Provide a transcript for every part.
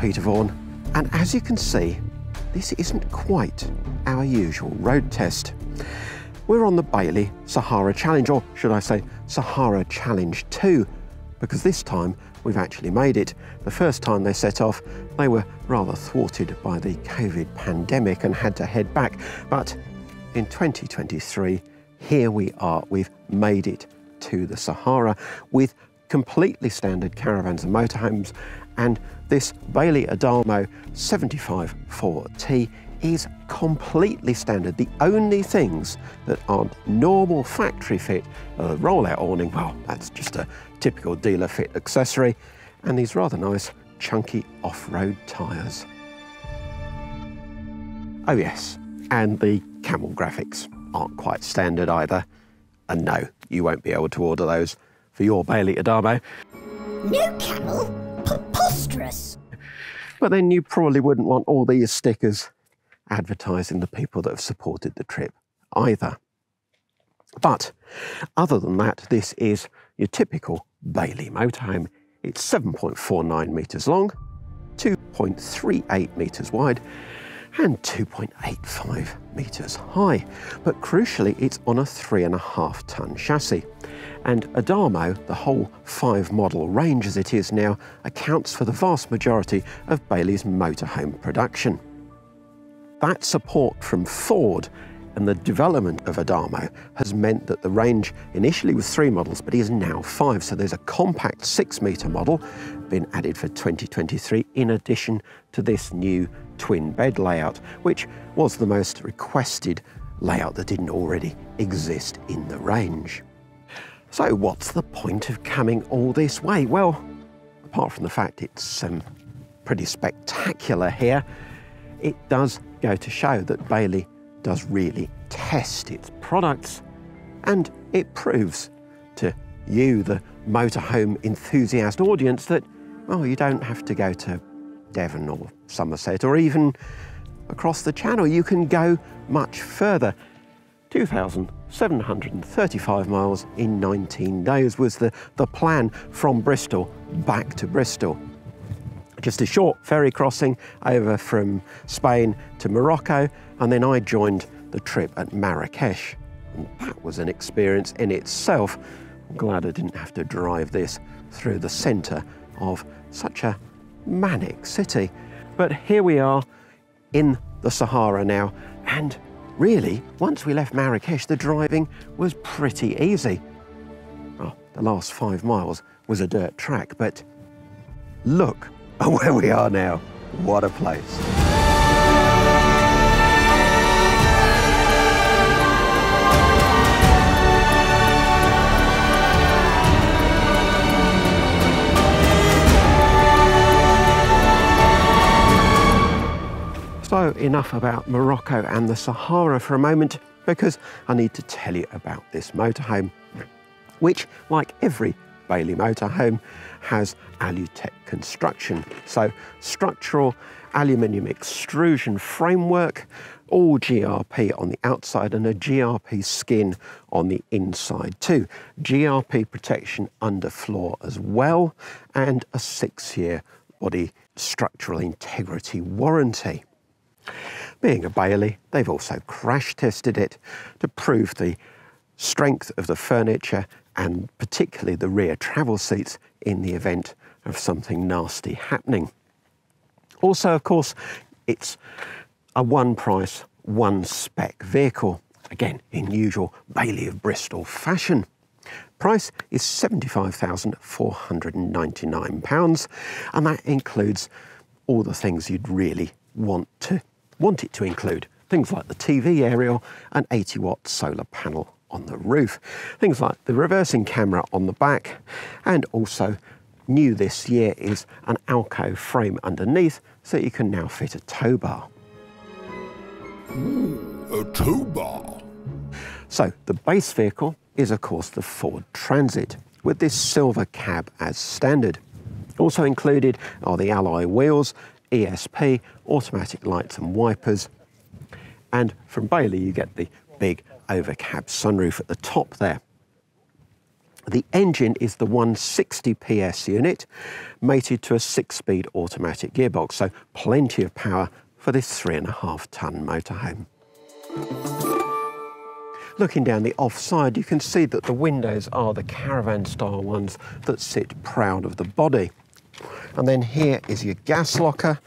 Peter Vaughan, and as you can see, this isn't quite our usual road test. We're on the Bailey Sahara Challenge, or should I say Sahara Challenge 2, because this time we've actually made it. The first time they set off, they were rather thwarted by the COVID pandemic and had to head back. But in 2023, here we are, we've made it to the Sahara with completely standard caravans and motorhomes and this Bailey Adamo 75 4T is completely standard. The only things that aren't normal factory fit are the rollout awning, well, that's just a typical dealer fit accessory, and these rather nice chunky off-road tyres. Oh yes, and the camel graphics aren't quite standard either. And no, you won't be able to order those for your Bailey Adamo. No camel? But then you probably wouldn't want all these stickers advertising the people that have supported the trip either. But other than that, this is your typical Bailey motorhome. It's 7.49 metres long, 2.38 metres wide, and 2.85 metres high. But crucially, it's on a three and a half tonne chassis. And Adamo, the whole five model range as it is now, accounts for the vast majority of Bailey's motorhome production. That support from Ford and the development of Adamo has meant that the range initially was three models, but is now five. So there's a compact six metre model been added for 2023 in addition to this new twin bed layout, which was the most requested layout that didn't already exist in the range. So what's the point of coming all this way? Well, apart from the fact it's um, pretty spectacular here, it does go to show that Bailey does really test its products and it proves to you, the motorhome enthusiast audience, that, well, you don't have to go to Devon or Somerset or even across the channel. You can go much further. 2,735 miles in 19 days was the, the plan from Bristol back to Bristol. Just a short ferry crossing over from Spain to Morocco, and then I joined the trip at Marrakesh. And that was an experience in itself. I'm glad I didn't have to drive this through the centre of such a manic city. But here we are in the Sahara now, and really, once we left Marrakesh, the driving was pretty easy. Well, the last five miles was a dirt track, but look where we are now. What a place. So enough about Morocco and the Sahara for a moment because I need to tell you about this motorhome, which, like every Bailey motorhome, has Alu-Tech construction. So structural aluminium extrusion framework, all GRP on the outside and a GRP skin on the inside too. GRP protection under floor as well and a six year body structural integrity warranty. Being a Bailey, they've also crash tested it to prove the strength of the furniture and particularly the rear travel seats in the event of something nasty happening. Also, of course, it's a one price, one spec vehicle. Again, in usual Bailey of Bristol fashion. Price is £75,499 and that includes all the things you'd really want to want it to include things like the TV aerial and 80 watt solar panel on the roof, things like the reversing camera on the back, and also new this year is an AL-KO frame underneath so you can now fit a tow bar. Ooh, a tow bar. So the base vehicle is of course the Ford Transit with this silver cab as standard. Also included are the alloy wheels ESP, automatic lights and wipers. And from Bailey, you get the big overcab sunroof at the top there. The engine is the 160 PS unit, mated to a six-speed automatic gearbox, so plenty of power for this three and a half tonne motorhome. Looking down the offside, you can see that the windows are the caravan style ones that sit proud of the body. And then here is your gas locker.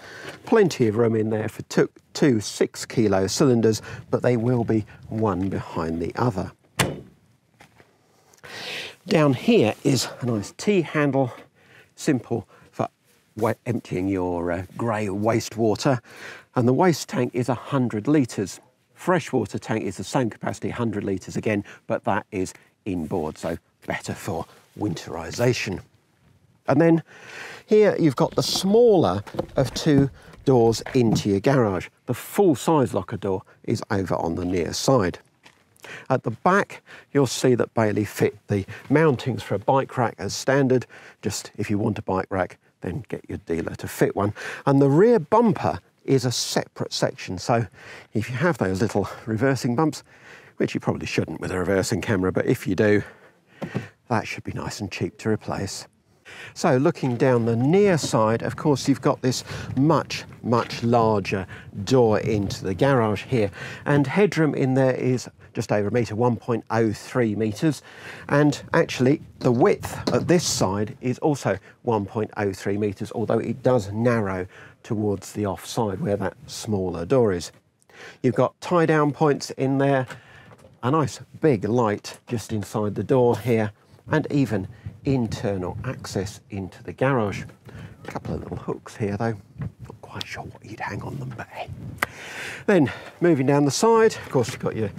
Plenty of room in there for two, two six kilo cylinders, but they will be one behind the other. Down here is a nice T handle, simple for emptying your uh, grey wastewater. And the waste tank is 100 litres. Freshwater tank is the same capacity, 100 litres again, but that is inboard, so better for winterisation. And then here you've got the smaller of two doors into your garage. The full size locker door is over on the near side. At the back, you'll see that Bailey fit the mountings for a bike rack as standard. Just if you want a bike rack, then get your dealer to fit one. And the rear bumper is a separate section. So if you have those little reversing bumps, which you probably shouldn't with a reversing camera, but if you do, that should be nice and cheap to replace. So looking down the near side, of course, you've got this much, much larger door into the garage here. And headroom in there is just over a metre, 1.03 metres. And actually, the width at this side is also 1.03 metres, although it does narrow towards the offside where that smaller door is. You've got tie down points in there, a nice big light just inside the door here, and even internal access into the garage. A couple of little hooks here though, not quite sure what you'd hang on them, but hey. Then moving down the side, of course you've got your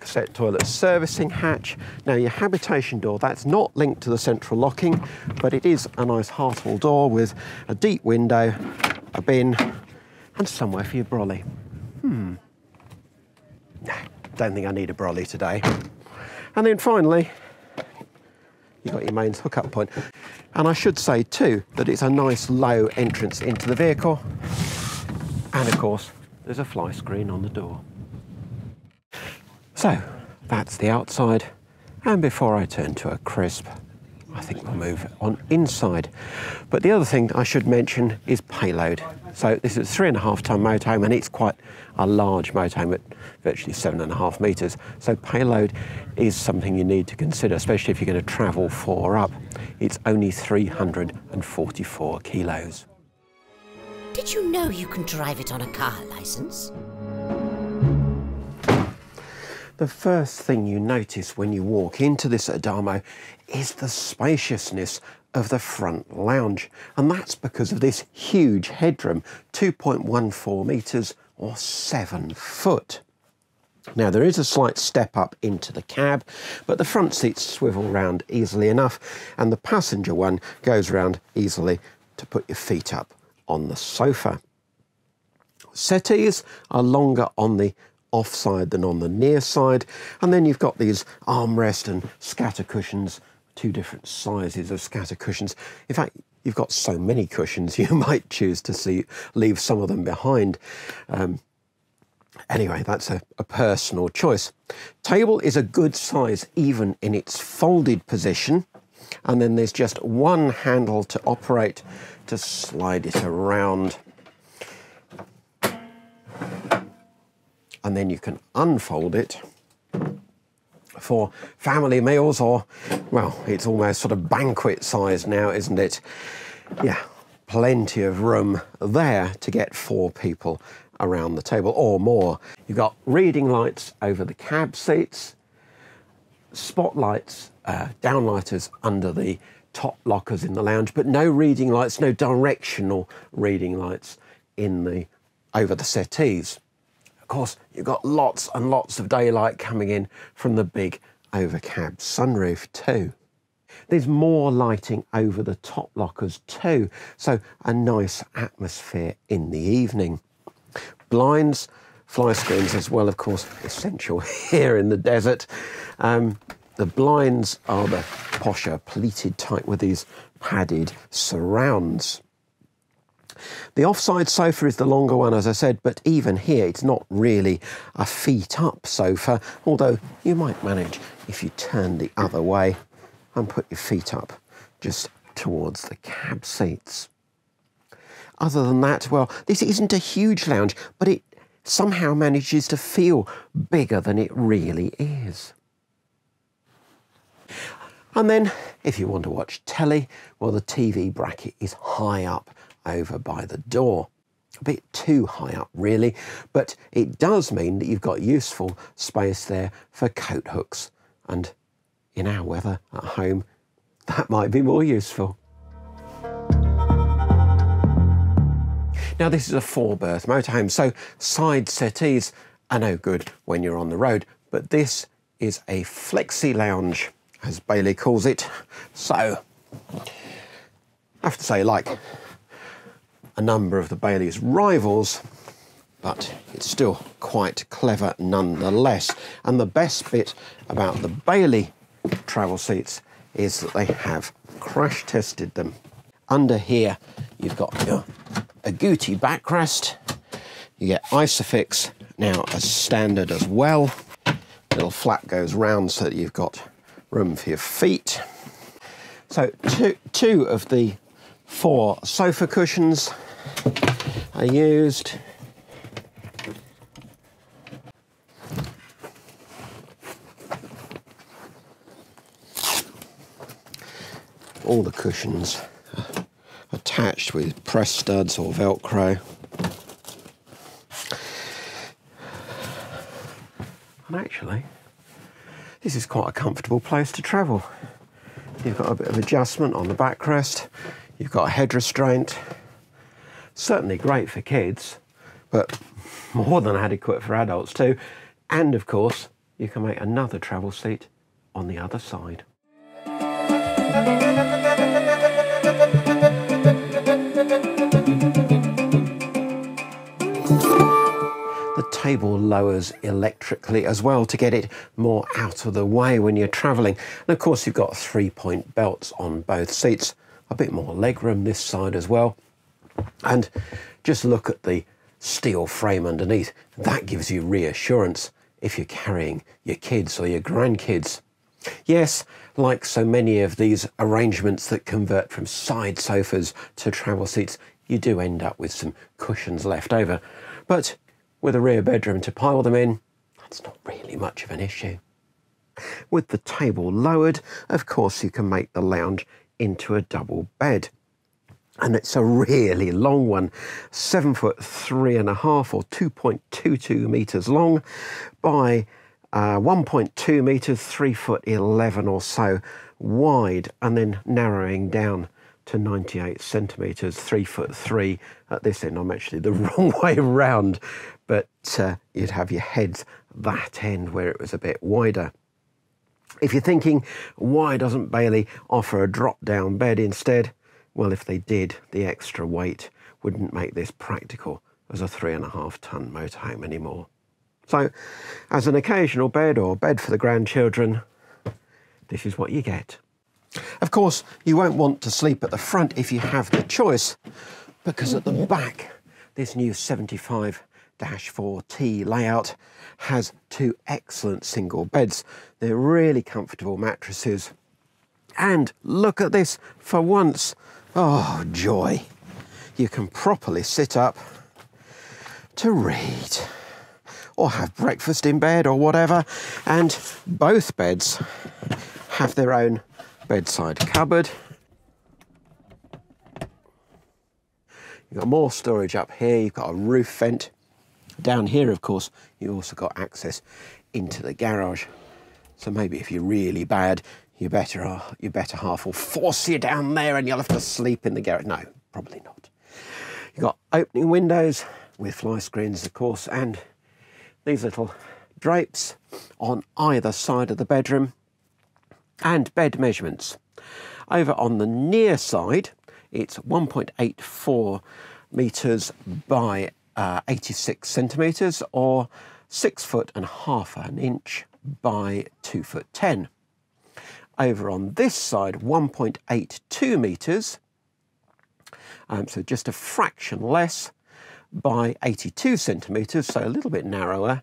cassette toilet servicing hatch. Now your habitation door, that's not linked to the central locking, but it is a nice Hartal door with a deep window, a bin, and somewhere for your brolly. Hmm. Nah, don't think I need a brolly today. And then finally, you've got your mains hookup point. And I should say too that it's a nice low entrance into the vehicle. And of course, there's a fly screen on the door. So that's the outside. And before I turn to a crisp, I think we'll move on inside. But the other thing I should mention is payload. So this is a three and a half ton motorhome and it's quite a large motorhome at virtually seven and a half metres. So payload is something you need to consider, especially if you're going to travel four up. It's only 344 kilos. Did you know you can drive it on a car licence? The first thing you notice when you walk into this Adamo is the spaciousness of the front lounge. And that's because of this huge headroom, 2.14 metres or seven foot. Now there is a slight step up into the cab, but the front seats swivel round easily enough and the passenger one goes round easily to put your feet up on the sofa. Settees are longer on the offside than on the near side. And then you've got these armrest and scatter cushions, two different sizes of scatter cushions. In fact, you've got so many cushions, you might choose to see, leave some of them behind. Um, anyway, that's a, a personal choice. Table is a good size, even in its folded position. And then there's just one handle to operate to slide it around and then you can unfold it for family meals or, well, it's almost sort of banquet size now, isn't it? Yeah, plenty of room there to get four people around the table or more. You've got reading lights over the cab seats, spotlights, uh, downlighters under the top lockers in the lounge, but no reading lights, no directional reading lights in the over the settees course, you've got lots and lots of daylight coming in from the big overcab sunroof too. There's more lighting over the top lockers too, so a nice atmosphere in the evening. Blinds, fly screens as well, of course, essential here in the desert. Um, the blinds are the posher pleated type with these padded surrounds. The offside sofa is the longer one, as I said, but even here it's not really a feet up sofa, although you might manage if you turn the other way and put your feet up just towards the cab seats. Other than that, well, this isn't a huge lounge, but it somehow manages to feel bigger than it really is. And then, if you want to watch telly, well, the TV bracket is high up over by the door. A bit too high up, really, but it does mean that you've got useful space there for coat hooks. And in our weather at home, that might be more useful. Now, this is a four berth motorhome, so side settees are no good when you're on the road, but this is a flexi lounge, as Bailey calls it. So, I have to say, like a number of the Bailey's rivals, but it's still quite clever nonetheless. And the best bit about the Bailey travel seats is that they have crash tested them. Under here, you've got your agouti backrest. You get Isofix now as standard as well. Little flap goes round so that you've got room for your feet. So two, two of the four sofa cushions are used. All the cushions attached with press studs or Velcro. And actually, this is quite a comfortable place to travel. You've got a bit of adjustment on the backrest, you've got a head restraint. Certainly great for kids, but more than adequate for adults too. And of course, you can make another travel seat on the other side. The table lowers electrically as well to get it more out of the way when you're travelling. And of course, you've got three point belts on both seats, a bit more legroom this side as well. And just look at the steel frame underneath. That gives you reassurance if you're carrying your kids or your grandkids. Yes, like so many of these arrangements that convert from side sofas to travel seats, you do end up with some cushions left over. But with a rear bedroom to pile them in, that's not really much of an issue. With the table lowered, of course, you can make the lounge into a double bed. And it's a really long one, seven foot three and a half or 2.22 meters long by uh, 1.2 meters, three foot 11 or so wide, and then narrowing down to 98 centimetres, three foot three at this end. I'm actually the wrong way round, but uh, you'd have your heads that end where it was a bit wider. If you're thinking, why doesn't Bailey offer a drop down bed instead? Well, if they did, the extra weight wouldn't make this practical as a three and a half ton motorhome anymore. So, as an occasional bed or bed for the grandchildren, this is what you get. Of course, you won't want to sleep at the front if you have the choice, because at the back, this new 75 4T layout has two excellent single beds. They're really comfortable mattresses. And look at this for once. Oh, joy. You can properly sit up to read or have breakfast in bed or whatever. And both beds have their own bedside cupboard. You've got more storage up here, you've got a roof vent. Down here, of course, you've also got access into the garage. So maybe if you're really bad, your better, uh, your better half will force you down there and you'll have to sleep in the garage. No, probably not. You've got opening windows with fly screens, of course, and these little drapes on either side of the bedroom and bed measurements. Over on the near side, it's 1.84 metres by uh, 86 centimetres or six foot and a half an inch by two foot 10. Over on this side, 1.82 metres, um, so just a fraction less by 82 centimetres, so a little bit narrower,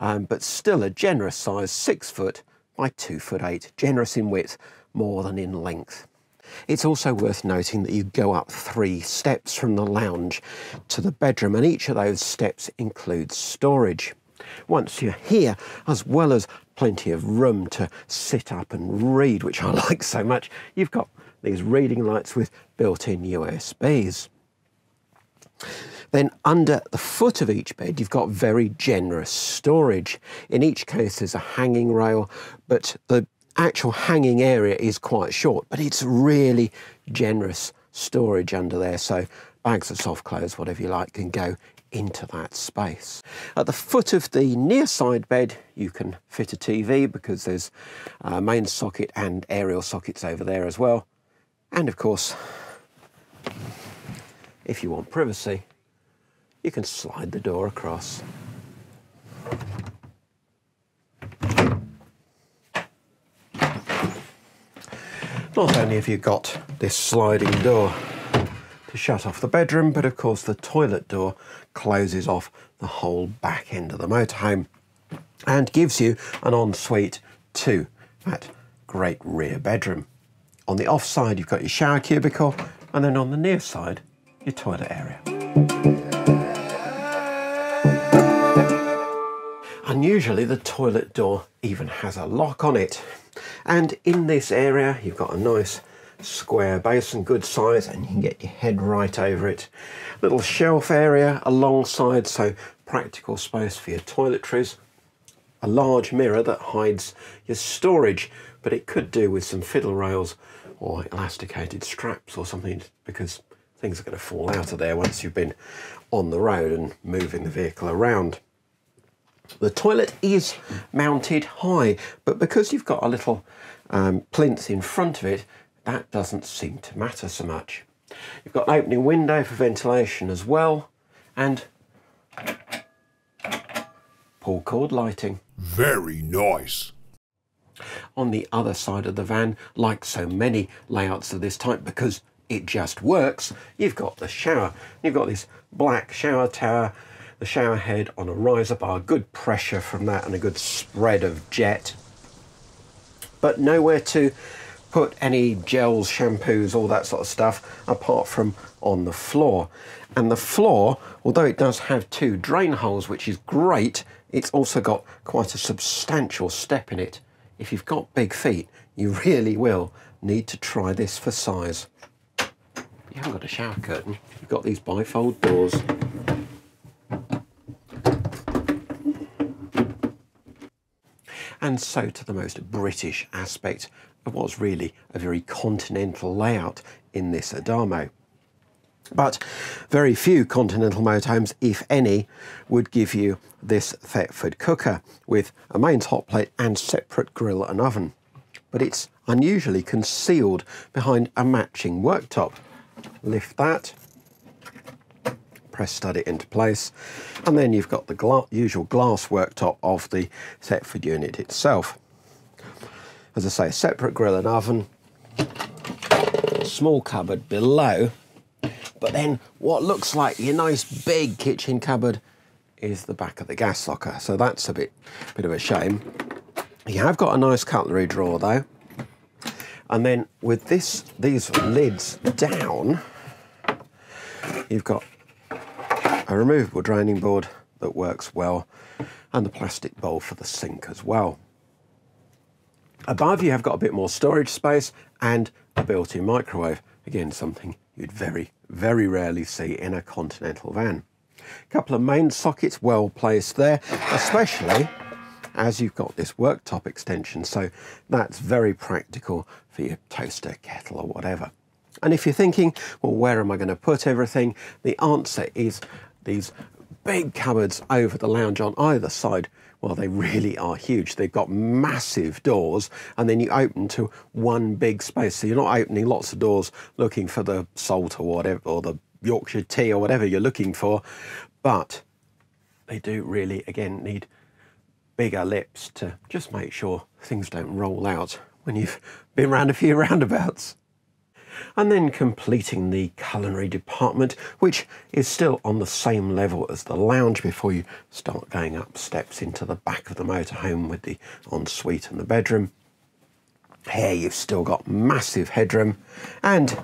um, but still a generous size, six foot by two foot eight, generous in width more than in length. It's also worth noting that you go up three steps from the lounge to the bedroom, and each of those steps includes storage. Once you're here, as well as plenty of room to sit up and read, which I like so much, you've got these reading lights with built in USBs. Then under the foot of each bed, you've got very generous storage. In each case, there's a hanging rail, but the actual hanging area is quite short, but it's really generous storage under there. So bags of soft clothes, whatever you like, can go into that space. At the foot of the near side bed, you can fit a TV because there's a main socket and aerial sockets over there as well. And of course, if you want privacy, you can slide the door across. Not only have you got this sliding door to shut off the bedroom, but of course the toilet door closes off the whole back end of the motorhome and gives you an ensuite to that great rear bedroom. On the off side, you've got your shower cubicle, and then on the near side, your toilet area. Unusually, the toilet door even has a lock on it. And in this area, you've got a nice square basin, good size, and you can get your head right over it. Little shelf area alongside, so practical space for your toiletries. A large mirror that hides your storage, but it could do with some fiddle rails or elasticated straps or something because things are going to fall out of there once you've been on the road and moving the vehicle around. The toilet is mounted high, but because you've got a little um, plinth in front of it, that doesn't seem to matter so much. You've got an opening window for ventilation as well, and pull cord lighting. Very nice. On the other side of the van, like so many layouts of this type, because it just works, you've got the shower. You've got this black shower tower, the shower head on a riser bar, good pressure from that and a good spread of jet. But nowhere to put any gels, shampoos, all that sort of stuff, apart from on the floor. And the floor, although it does have two drain holes, which is great, it's also got quite a substantial step in it. If you've got big feet, you really will need to try this for size. You haven't got a shower curtain, you've got these bifold doors. And so to the most British aspect of what's really a very continental layout in this Adamo. But very few continental motorhomes, if any, would give you this Thetford cooker with a mains hot plate and separate grill and oven. But it's unusually concealed behind a matching worktop. Lift that, press stud it into place, and then you've got the gla usual glass worktop of the Thetford unit itself. As I say, a separate grill and oven, small cupboard below but then what looks like your nice big kitchen cupboard is the back of the gas locker. So that's a bit, bit of a shame. You have got a nice cutlery drawer though. And then with this, these lids down, you've got a removable draining board that works well and the plastic bowl for the sink as well. Above you have got a bit more storage space and a built-in microwave. Again, something you'd very, very rarely see in a Continental van. A couple of main sockets well placed there, especially as you've got this worktop extension. So that's very practical for your toaster, kettle or whatever. And if you're thinking, well, where am I going to put everything? The answer is these big cupboards over the lounge on either side well, they really are huge. They've got massive doors, and then you open to one big space. So you're not opening lots of doors looking for the salt or whatever, or the Yorkshire tea or whatever you're looking for, but they do really, again, need bigger lips to just make sure things don't roll out when you've been around a few roundabouts and then completing the culinary department, which is still on the same level as the lounge before you start going up steps into the back of the motorhome with the ensuite and the bedroom. Here you've still got massive headroom and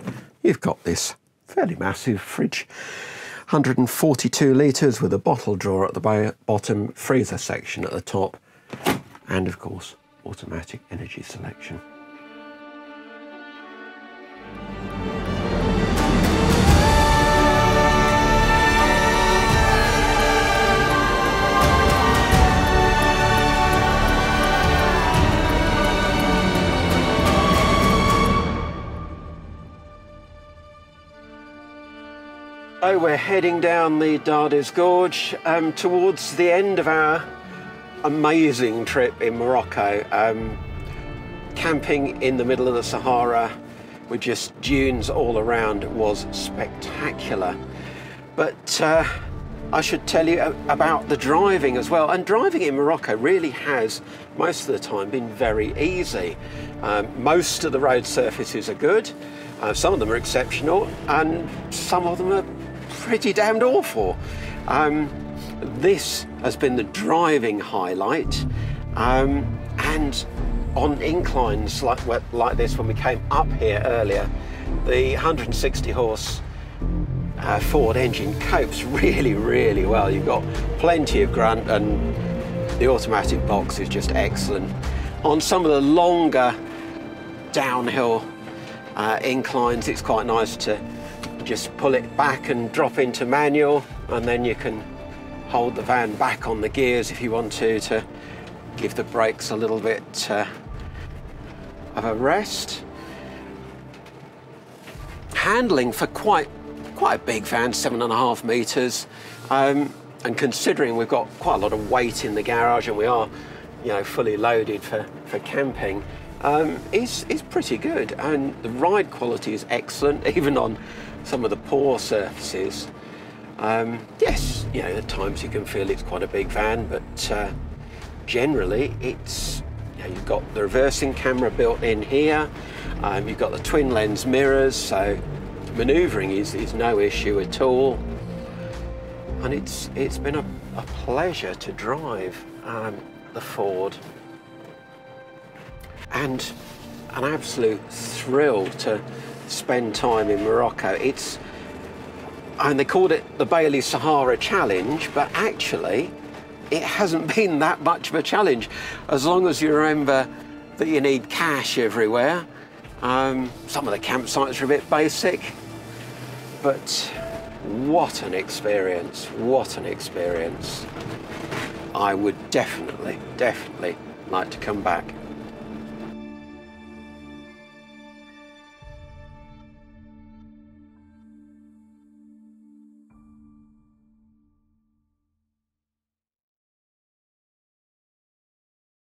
you've got this fairly massive fridge. 142 litres with a bottle drawer at the bottom, freezer section at the top, and of course, automatic energy selection. So we're heading down the Dades Gorge um, towards the end of our amazing trip in Morocco. Um, camping in the middle of the Sahara with just dunes all around was spectacular. But uh, I should tell you about the driving as well. And driving in Morocco really has, most of the time, been very easy. Um, most of the road surfaces are good. Uh, some of them are exceptional, and some of them are pretty damned awful. Um, this has been the driving highlight, um, and on inclines like, like this, when we came up here earlier, the 160 horse uh, Ford engine copes really, really well. You've got plenty of grunt, and the automatic box is just excellent. On some of the longer downhill uh, inclines, it's quite nice to just pull it back and drop into manual and then you can hold the van back on the gears if you want to to give the brakes a little bit uh, of a rest. Handling for quite quite a big van, seven and a half meters, um, and considering we've got quite a lot of weight in the garage and we are, you know, fully loaded for for camping, um, is is pretty good, and the ride quality is excellent, even on some of the poor surfaces. Um, yes, you know, at times you can feel it's quite a big van, but uh, generally it's, you know, you've got the reversing camera built in here, um, you've got the twin lens mirrors, so manoeuvring is, is no issue at all. And it's, it's been a, a pleasure to drive um, the Ford. And an absolute thrill to spend time in Morocco. It's, and they called it the Bailey Sahara Challenge, but actually, it hasn't been that much of a challenge. As long as you remember that you need cash everywhere. Um, some of the campsites are a bit basic, but what an experience, what an experience. I would definitely, definitely like to come back.